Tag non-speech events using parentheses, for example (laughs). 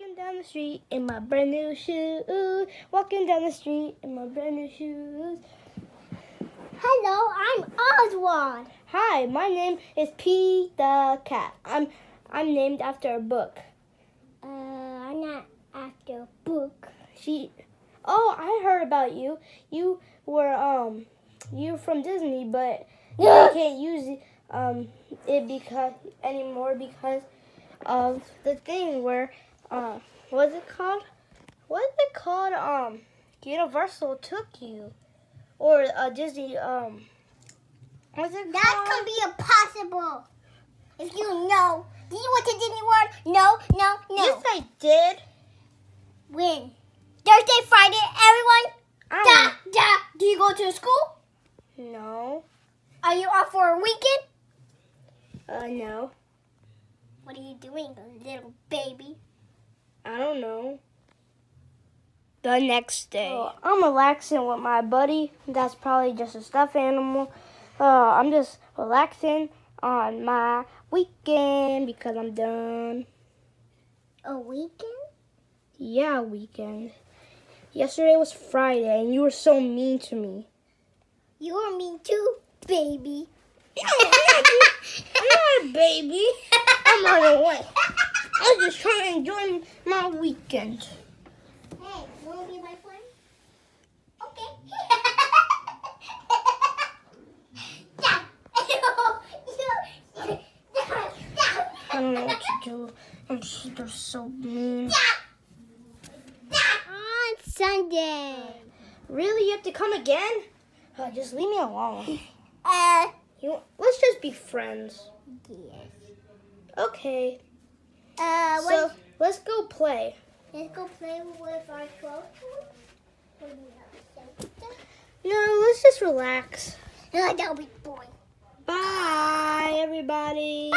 Walking down the street in my brand new shoes. Walking down the street in my brand new shoes. Hello, I'm Oswald. Hi, my name is Pete the cat. I'm I'm named after a book. Uh, I'm not after a book. She Oh, I heard about you. You were um you're from Disney, but you can't use it, um it because anymore because of the thing where uh what's it called? What's it called? Um Universal took you. Or uh Disney um what's it That called? can be impossible. If you know. Did you went to Disney World? No, no, no. Yes I did. When? Thursday, Friday, everyone? Da, da. Do you go to school? No. Are you off for a weekend? Uh no. What are you doing, little baby? I don't know. The next day. I'm relaxing with my buddy. That's probably just a stuffed animal. Uh, I'm just relaxing on my weekend because I'm done. A weekend? Yeah, weekend. Yesterday was Friday and you were so mean to me. You were mean too, baby. (laughs) I'm not a baby. I'm on the way. I was just trying to enjoy my weekend. Hey, want to be my friend? Okay. I don't know what to do. I'm just, they're so mean. On Sunday. Really? You have to come again? Uh, just leave me alone. Uh, You, let's just be friends. yes. Okay. Uh, So wait. let's go play. Let's go play with our clothes. No, let's just relax. No, that'll be boring. Bye, everybody.